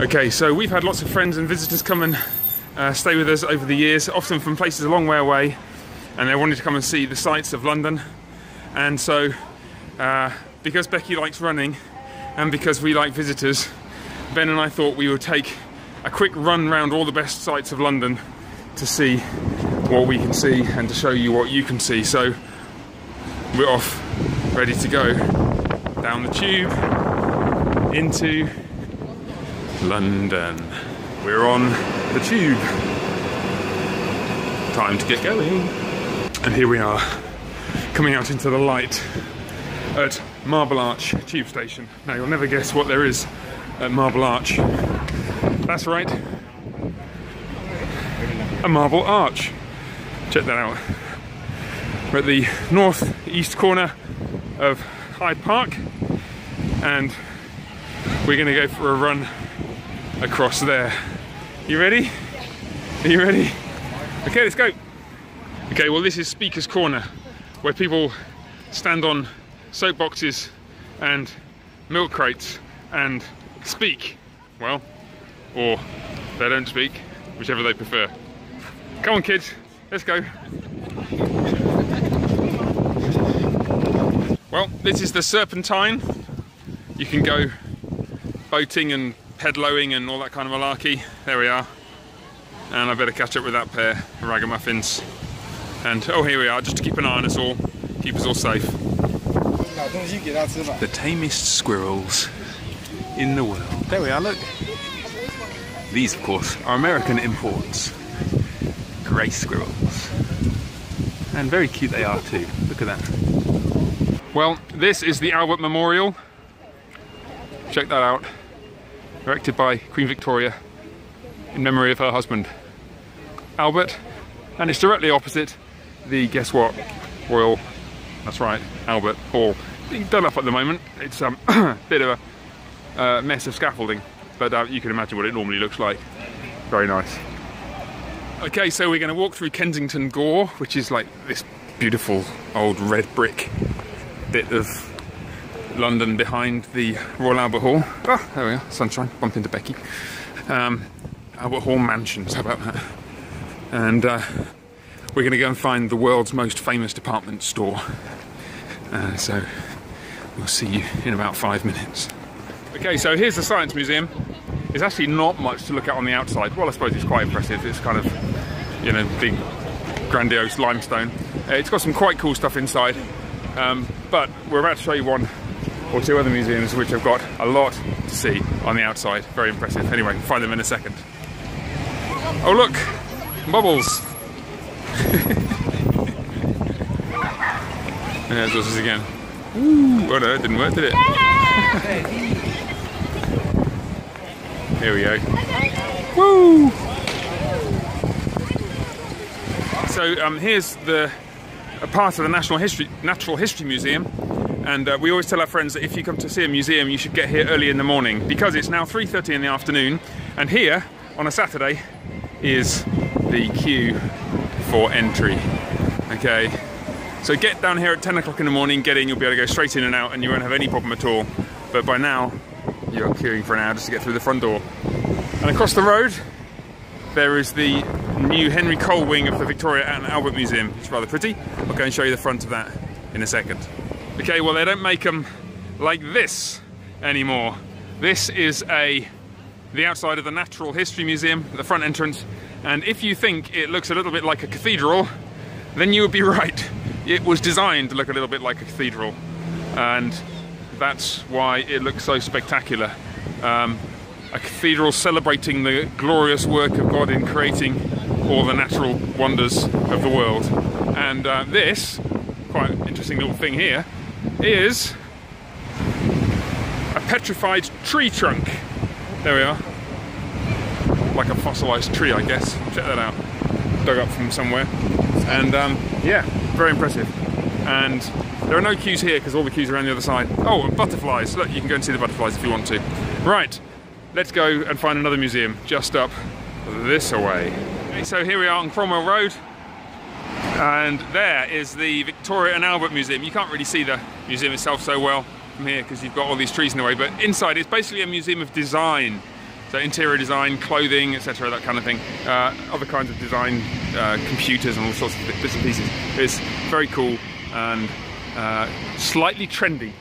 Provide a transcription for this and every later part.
Okay, so we've had lots of friends and visitors come and uh, stay with us over the years, often from places a long way away, and they wanted to come and see the sights of London. And so, uh, because Becki likes running, and because we like visitors, Ben and I thought we would take a quick run round all the best sights of London to see what we can see and to show you what you can see. So we're off, ready to go down the tube into London. We're on the tube. Time to get going. And here we are, coming out into the light at Marble Arch tube station. Now you'll never guess what there is at Marble Arch. That's right, a marble arch. Check that out. We're at the north-east corner of Hyde Park and we're gonna go for a run across there. You ready? Are you ready? Okay, let's go. Okay, well this is Speaker's Corner, where people stand on soapboxes and milk crates and speak. Well, or they don't speak, whichever they prefer. Come on kids, let's go. Well, this is the Serpentine. You can go boating and pedaloing and all that kind of malarkey. There we are. And I better catch up with that pair of ragamuffins. And oh, here we are, just to keep an eye on us all, keep us all safe. The tamest squirrels in the world. There we are, look. These, of course, are American imports. Grey squirrels. And very cute they are too. Look at that. Well, this is the Albert Memorial. Check that out erected by Queen Victoria in memory of her husband, Albert. And it's directly opposite the, guess what, Royal, that's right, Albert Hall. Being done up at the moment. It's um, a bit of a uh, mess of scaffolding, but uh, you can imagine what it normally looks like. Very nice. Okay, so we're going to walk through Kensington Gore, which is like this beautiful old red brick bit of London behind the Royal Albert Hall. Ah, there we are, sunshine, bump into Becki. Um, Albert Hall Mansions, how about that? And uh, we're going to go and find the world's most famous department store. Uh, so we'll see you in about five minutes. Okay, so here's the Science Museum. It's actually not much to look at on the outside. Well, I suppose it's quite impressive. It's kind of, you know, big, grandiose limestone. Uh, it's got some quite cool stuff inside. Um, but we're about to show you one or two other museums which have got a lot to see on the outside. Very impressive. Anyway, find them in a second. Oh look, bubbles. and there's us again. Ooh, oh no, it didn't work, did it? Here we go. Woo! So um, here's the a part of the National History Natural History Museum and uh, we always tell our friends that if you come to see a museum, you should get here early in the morning because it's now 3.30 in the afternoon. And here, on a Saturday, is the queue for entry. Okay, so get down here at 10 o'clock in the morning, get in, you'll be able to go straight in and out and you won't have any problem at all. But by now, you're queuing for an hour just to get through the front door. And across the road, there is the new Henry Cole wing of the Victoria and Albert Museum. It's rather pretty. I'll go and show you the front of that in a second. Okay, well they don't make them like this anymore. This is a the outside of the Natural History Museum, the front entrance, and if you think it looks a little bit like a cathedral, then you would be right. It was designed to look a little bit like a cathedral, and that's why it looks so spectacular. Um, a cathedral celebrating the glorious work of God in creating all the natural wonders of the world. And uh, this, quite interesting little thing here, is a petrified tree trunk. There we are. Like a fossilized tree, I guess. Check that out. Dug up from somewhere. And um, yeah, very impressive. And there are no queues here because all the queues are on the other side. Oh, and butterflies. Look, you can go and see the butterflies if you want to. Right, let's go and find another museum just up this way. Okay, so here we are on Cromwell Road and there is the Victoria and Albert Museum. You can't really see the museum itself so well from here because you've got all these trees in the way, but inside it's basically a museum of design. So interior design, clothing, etc., that kind of thing. Uh, other kinds of design, uh, computers and all sorts of bits and pieces. It's very cool and uh, slightly trendy.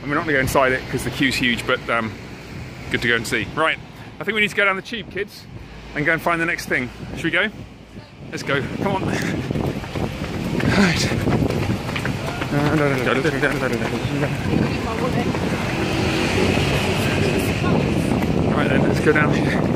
And we're not going to go inside it because the queue's huge, but um, good to go and see. Right, I think we need to go down the tube, kids, and go and find the next thing. Should we go? Let's go. Come on. Right. Right then, let's go down here.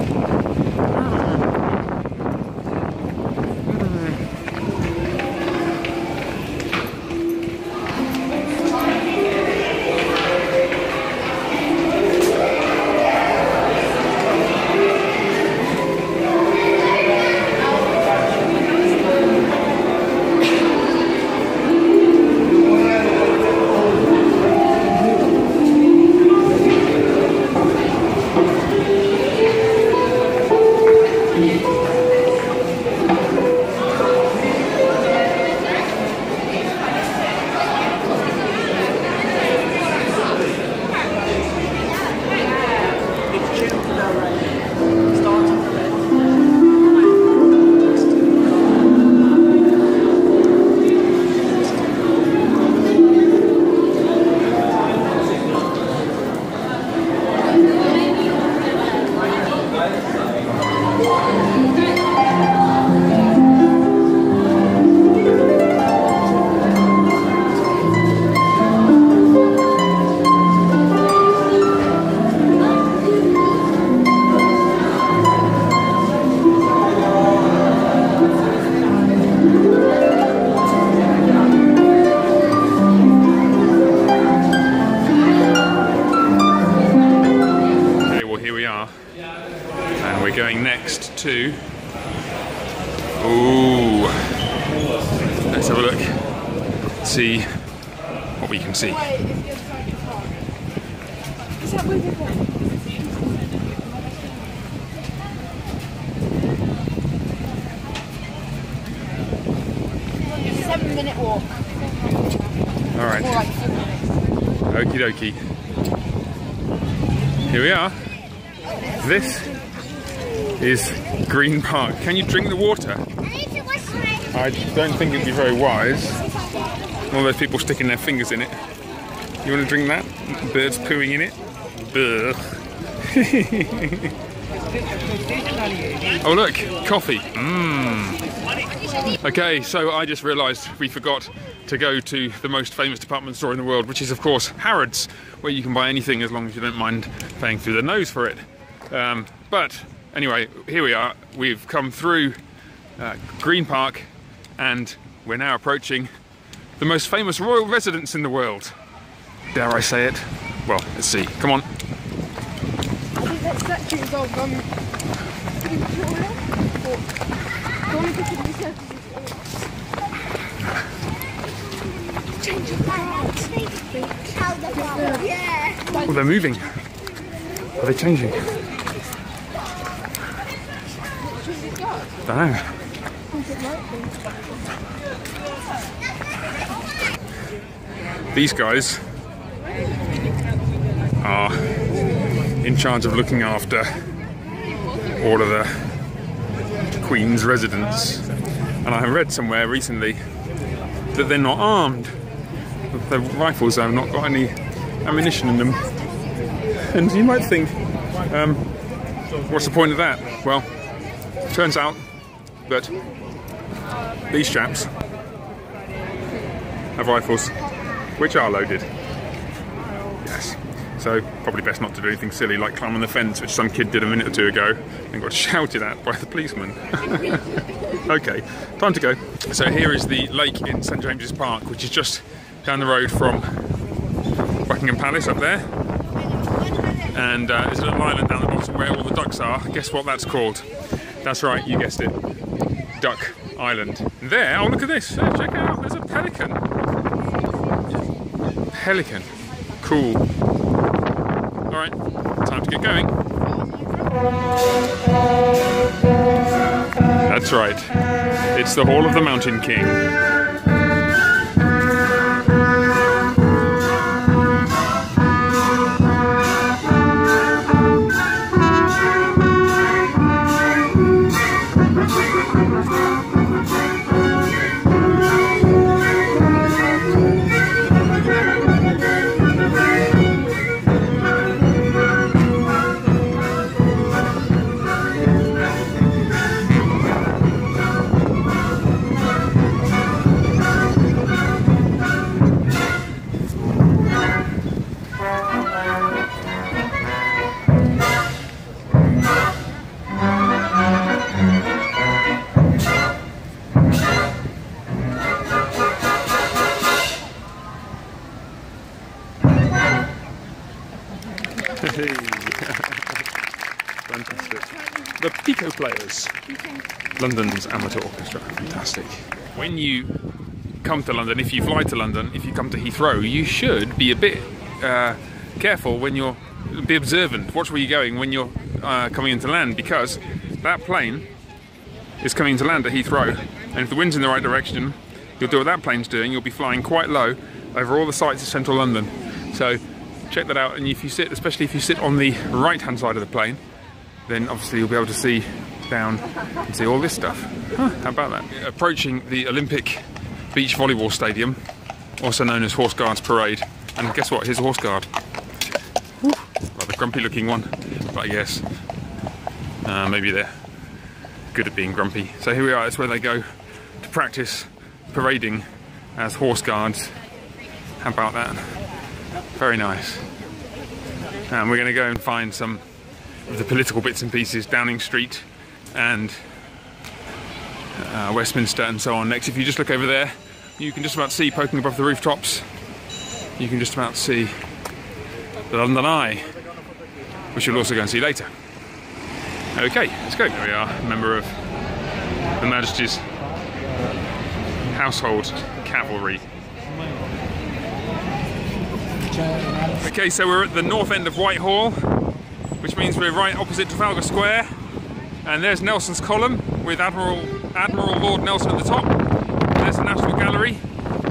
What we can see. Seven minute walk. All right, More like okie dokie. Here we are. This is Green Park. Can you drink the water? I don't think it'd be very wise. All those people sticking their fingers in it. You want to drink that? Birds pooing in it? Oh look, coffee. Mmm. Okay, so I just realised we forgot to go to the most famous department store in the world, which is of course Harrods, where you can buy anything as long as you don't mind paying through the nose for it. Um, but anyway, here we are. We've come through uh, Green Park, and we're now approaching the most famous royal residence in the world. Dare I say it? Well, let's see. Come on. I think that statues of Victoria. Or, go and pick up the statues. Yeah. Oh, they're moving. Are they changing? Don't know. These guys are in charge of looking after all of the Queen's residents. And I have read somewhere recently that they're not armed. Their rifles have not got any ammunition in them. And you might think, um, what's the point of that? Well, turns out that these chaps have rifles which are loaded. Yes. So probably best not to do anything silly like climb on the fence, which some kid did a minute or two ago and got shouted at by the policeman. okay, time to go. So here is the lake in St James's Park, which is just down the road from Buckingham Palace up there. And uh, there's a little island down the bottom where all the ducks are. Guess what that's called? That's right, you guessed it. Duck Island. And there, oh look at this, check out, there's a pelican. Pelican. Cool. Alright, time to get going. That's right. It's the Hall of the Mountain King. London's amateur orchestra. Fantastic. When you come to London, if you fly to London, if you come to Heathrow, you should be a bit uh, careful when you're, be observant. Watch where you're going when you're uh, coming into land because that plane is coming to land at Heathrow, and if the wind's in the right direction, you'll do what that plane's doing. You'll be flying quite low over all the sites of central London. So check that out. And if you sit, especially if you sit on the right-hand side of the plane, then obviously you'll be able to see down and see all this stuff. Huh, how about that? Approaching the Olympic Beach Volleyball Stadium, also known as Horse Guards Parade. And guess what? Here's a horse guard. Rather grumpy looking one, but I guess uh, maybe they're good at being grumpy. So here we are, that's where they go to practice parading as horse guards. How about that? Very nice. And we're going to go and find some of the political bits and pieces, Downing Street and uh, Westminster and so on next. If you just look over there, you can just about see poking above the rooftops, you can just about see the London Eye, which you'll also go and see later. Okay, let's go. There we are, a member of Her Majesty's Household Cavalry. Okay, so we're at the north end of Whitehall, which means we're right opposite Trafalgar Square. And there's Nelson's column with Admiral Admiral Lord Nelson at the top. There's the National Gallery.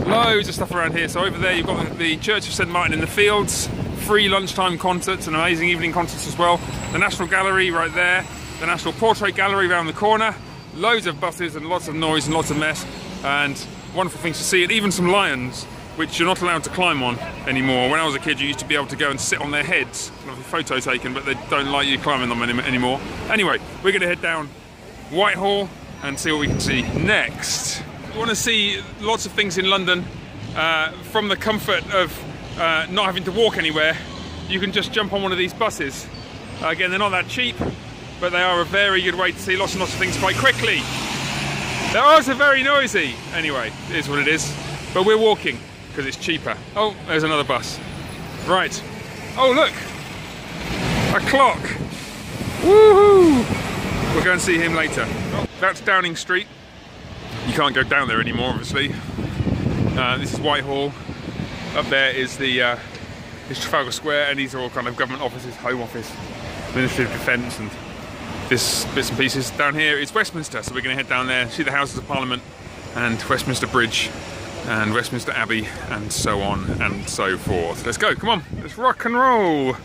Loads of stuff around here. So over there you've got the, Church of St Martin in the Fields, free lunchtime concerts and amazing evening concerts as well. The National Gallery right there, the National Portrait Gallery around the corner. Loads of buses and lots of noise and lots of mess and wonderful things to see and even some lions which you're not allowed to climb on anymore. When I was a kid, you used to be able to go and sit on their heads, have a photo taken, but they don't like you climbing them any anymore. Anyway, we're going to head down Whitehall and see what we can see next. You want to see lots of things in London uh, from the comfort of uh, not having to walk anywhere. You can just jump on one of these buses. Uh, again, they're not that cheap, but they are a very good way to see lots and lots of things quite quickly. They're also very noisy. Anyway, it is what it is. But we're walking because it's cheaper. Oh, there's another bus. Right. Oh, look. A clock. Woohoo! We'll go and see him later. That's Downing Street. You can't go down there anymore, obviously. Uh, this is Whitehall. Up there is the uh, is Trafalgar Square, and these are all kind of government offices, Home Office, Ministry of Defence, and this bits and pieces. Down here is Westminster, so we're going to head down there, see the Houses of Parliament, and Westminster Bridge, and Westminster Abbey, and so on and so forth. Let's go, come on, let's rock and roll.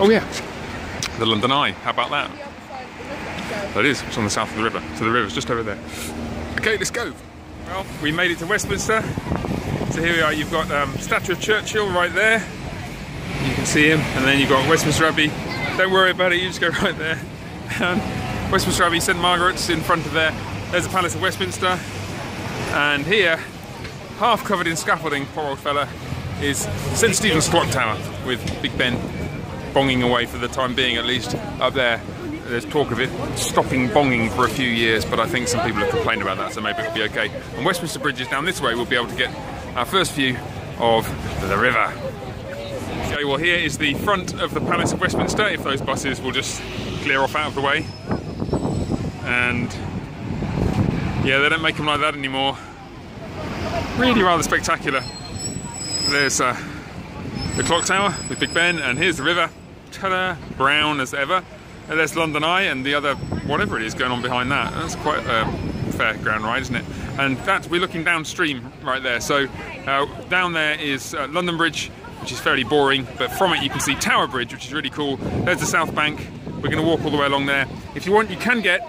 Oh yeah, the London Eye, how about that? That is, it's on the south of the river, so the river's just over there. Okay, let's go. Well, we made it to Westminster. So here we are, you've got um, statue of Churchill right there. You can see him, and then you've got Westminster Abbey. Don't worry about it, you just go right there. Um, Westminster Abbey, St Margaret's in front of there. There's the Palace of Westminster. And here, half covered in scaffolding, poor old fella, is St Stephen's Clock Tower with Big Ben bonging away for the time being at least up there. There's talk of it stopping bonging for a few years, but I think some people have complained about that, so maybe it'll be okay. And Westminster Bridge is down this way, we'll be able to get our first view of the river. Okay, well here is the front of the Palace of Westminster, if those buses will just clear off out of the way. And yeah, they don't make them like that anymore. Really rather spectacular. There's uh, the clock tower with Big Ben, and here's the river. Ta-da, brown as ever. And there's London Eye and the other, whatever it is going on behind that. That's quite a fair ground ride, isn't it? And that, we're looking downstream right there. So uh, down there is uh, London Bridge, which is fairly boring, but from it you can see Tower Bridge, which is really cool. There's the South Bank. We're going to walk all the way along there. If you want, you can get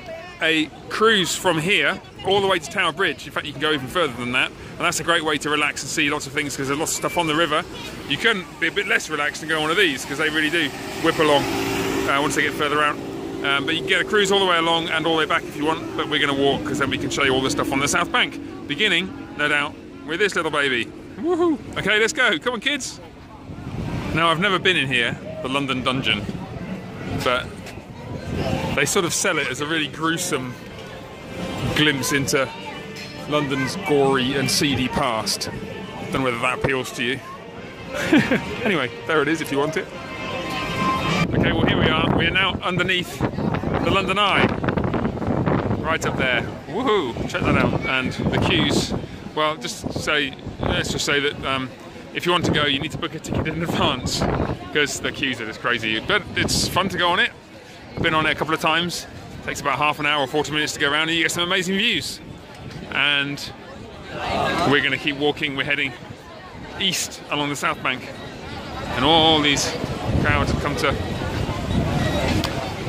a cruise from here all the way to Tower Bridge. In fact, you can go even further than that. And that's a great way to relax and see lots of things because there's lots of stuff on the river. You can be a bit less relaxed and go on one of these because they really do whip along uh, once they get further out. Um, but you can get a cruise all the way along and all the way back if you want. But we're going to walk because then we can show you all the stuff on the South Bank. Beginning, no doubt, with this little baby. Woohoo! Okay, let's go. Come on, kids. Now, I've never been in here, the London Dungeon, but they sort of sell it as a really gruesome glimpse into London's gory and seedy past. Don't know whether that appeals to you. anyway, there it is if you want it. Okay, well here we are. We are now underneath the London Eye. Right up there. Woohoo! Check that out. And the queues. Well, just say, let's just say that um, if you want to go, you need to book a ticket in advance because the queues are just crazy. But it's fun to go on it. Been on it a couple of times. It Takes about half an hour or 40 minutes to go around, and you get some amazing views. And we're going to keep walking. We're heading east along the South Bank, and all these crowds have come to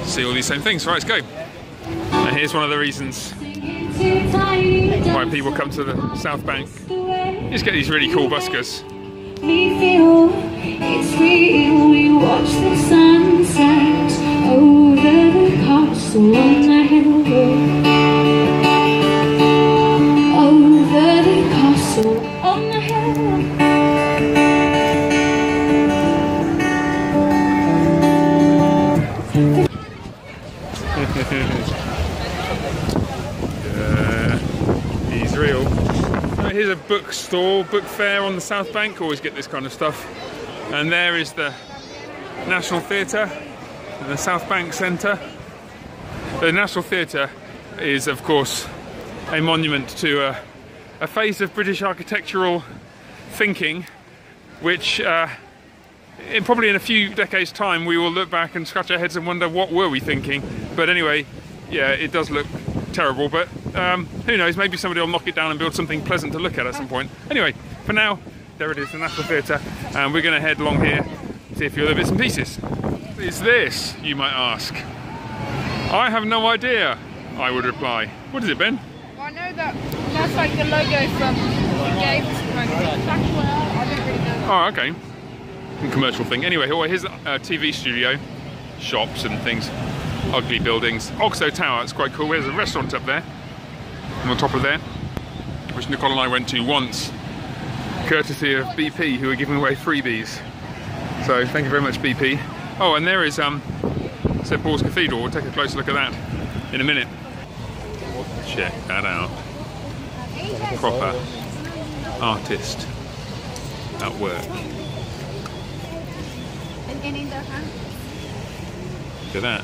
see all these same things. Right, let's go. And here's one of the reasons why people come to the South Bank. You just get these really cool buskers. feel it's real. We watch the sunset oh, over the castle on the castle on the hill. He's real. Right, here's a bookstore, book fair on the South Bank. Always get this kind of stuff. And there is the National Theatre, the South Bank Centre. The National Theatre is, of course, a monument to a, a phase of British architectural thinking, which uh, in probably in a few decades' time we will look back and scratch our heads and wonder what were we thinking. But anyway, yeah, it does look terrible. But um, who knows? Maybe somebody will knock it down and build something pleasant to look at at some point. Anyway, for now, there it is, the National Theatre, and we're going to head along here see a few other bits and pieces. What is this? You might ask. I have no idea. I would reply. What is it, Ben? Well, I know that that's like the logo from the games. I don't really know. Oh, okay. Commercial thing. Anyway, oh, here's a TV studio, shops and things, ugly buildings. Oxo Tower, it's quite cool. There's a restaurant up there, on the top of there, which Nicole and I went to once, courtesy of BP, who are giving away freebies. So thank you very much, BP. Oh, and there is um, St Paul's Cathedral. We'll take a closer look at that in a minute. Check that out. Proper artist at work. Look at that.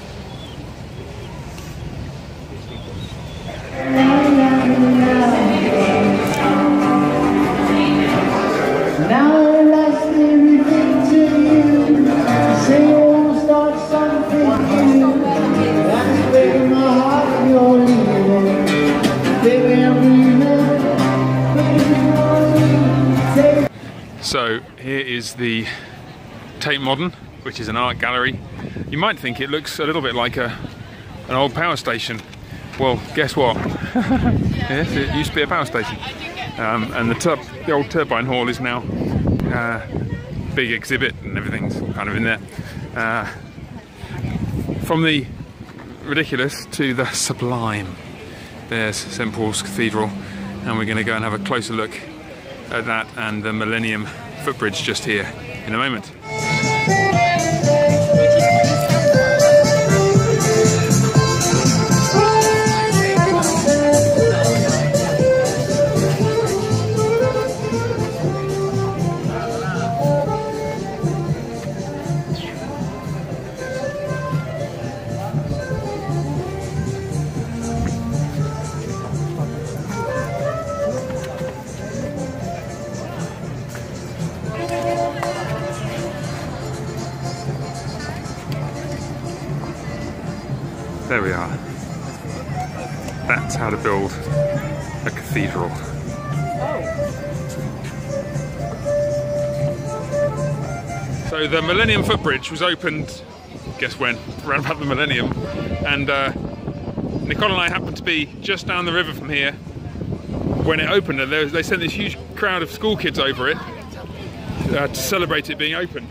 Modern, which is an art gallery. You might think it looks a little bit like a an old power station. Well, guess what? yes, it used to be a power station. Um, and the, the old turbine hall is now uh, big exhibit and everything's kind of in there. Uh, from the ridiculous to the sublime. There's St Paul's Cathedral, and we're going to go and have a closer look at that and the Millennium Footbridge just here in a moment. So the Millennium Footbridge was opened, guess when, around about the millennium, and uh, Nicole and I happened to be just down the river from here when it opened, and they sent this huge crowd of school kids over it uh, to celebrate it being open.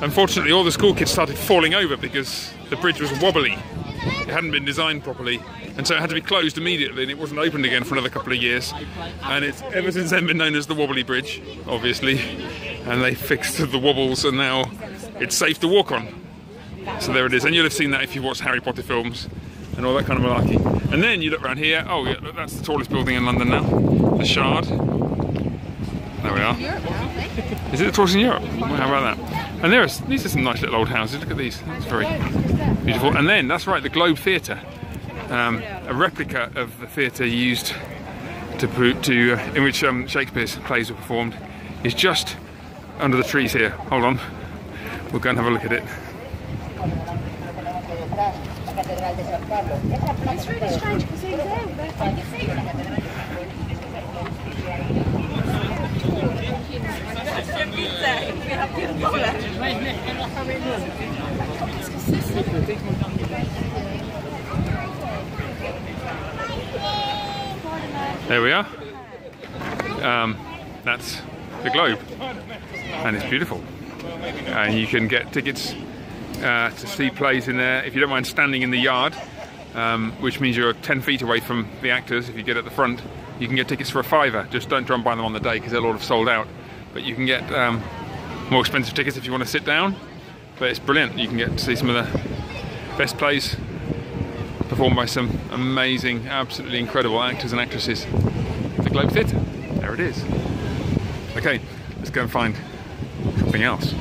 Unfortunately, all the school kids started falling over because the bridge was wobbly. It hadn't been designed properly, and so it had to be closed immediately, and it wasn't opened again for another couple of years. And it's ever since then been known as the Wobbly Bridge, obviously. And they fixed the wobbles, and now it's safe to walk on. So there it is, and you'll have seen that if you've watched Harry Potter films. and all that kind of malarkey. And then you look around here. Oh, yeah, look, that's the tallest building in London now, the Shard. There we are. Is it the tallest in Europe? Well, how about that? And there are these are some nice little old houses. Look at these. That's very beautiful. And then that's right, the Globe Theatre, um, a replica of the theatre used to to uh, in which um, Shakespeare's plays were performed, is just under the trees here. Hold on, we'll go and have a look at it. It's really strange because he's there. There we are. Um, that's the Globe, and it's beautiful. And you can get tickets uh, to see plays in there if you don't mind standing in the yard, um, which means you're 10 feet away from the actors. If you get at the front, you can get tickets for a fiver. Just don't try and buy them on the day because they'll all have sold out. But you can get um, more expensive tickets if you want to sit down. But it's brilliant. You can get to see some of the best plays performed by some amazing, absolutely incredible actors and actresses. The Globe Theatre. There it is. Okay, let's go and find something else.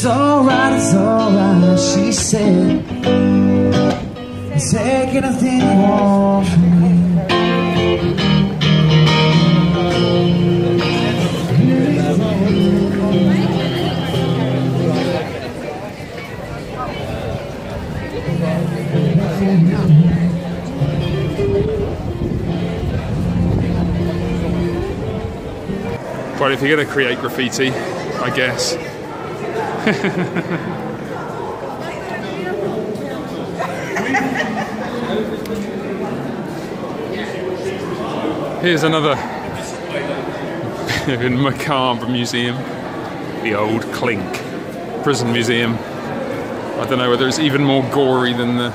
It's alright, it's alright, she said. Take anything you want from me. Well, if you're going to create graffiti, I guess. Here's another in macabre museum, the old Clink prison museum. I don't know whether it's even more gory than the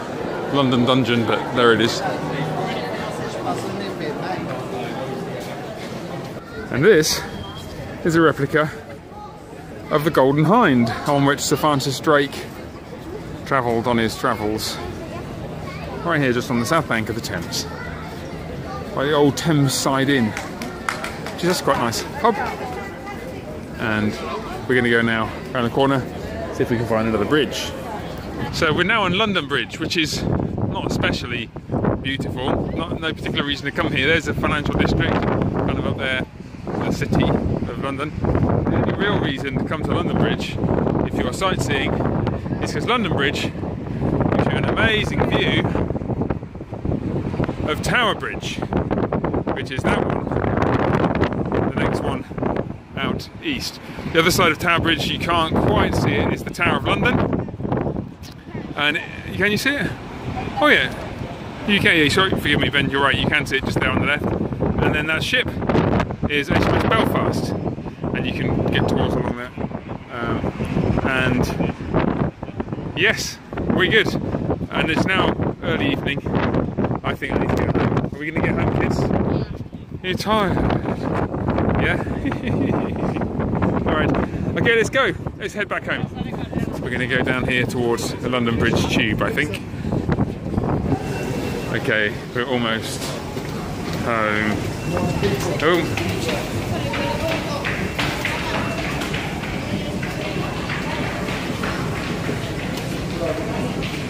London dungeon, but there it is. And this is a replica of the Golden Hind on which Sir Francis Drake travelled on his travels. Right here, just on the south bank of the Thames. By the old Thames Side Inn. Which is quite nice pub. And we're going to go now around the corner, see if we can find another bridge. So we're now on London Bridge, which is not especially beautiful. Not no particular reason to come here. There's a financial district, kind of up there, the city of London. The real reason to come to London Bridge, if you're sightseeing, is because London Bridge gives you an amazing view of Tower Bridge, which is that one. The next one out east. The other side of Tower Bridge, you can't quite see it, is the Tower of London. And can you see it? Oh yeah, you can. Yeah, sorry, forgive me, Ben. You're right. You can see it just there on the left. And then that ship is HMS Belfast, and you can get towards along there. Um, and yes, we're good. And it's now early evening. I think I need to get home. Are we going to get home, kids? You're tired. Yeah. All right. Okay, let's go. Let's head back home. We're going to go down here towards the London Bridge Tube, I think. Okay, we're almost home. Oh. Tessere